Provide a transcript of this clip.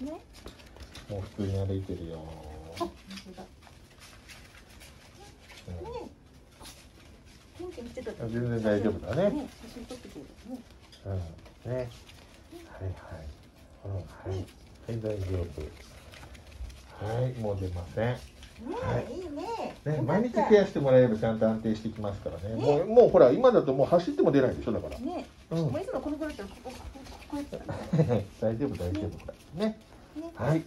ねもう普通に歩いてるよ。全然大丈夫だね。ね写真撮ってくれたね。うん。ね。はいはい。うんはい。はい大丈夫。はいもう出ません。ねはい。いいね。毎日ケアしてもらえればちゃんと安定してきますからね。ね。もう、もうほら、今だともう走っても出ないでしょだから。ねうんもういつもこの頃だったらこここここうやってたね 大丈夫、大丈夫、これ。ね。ねはい。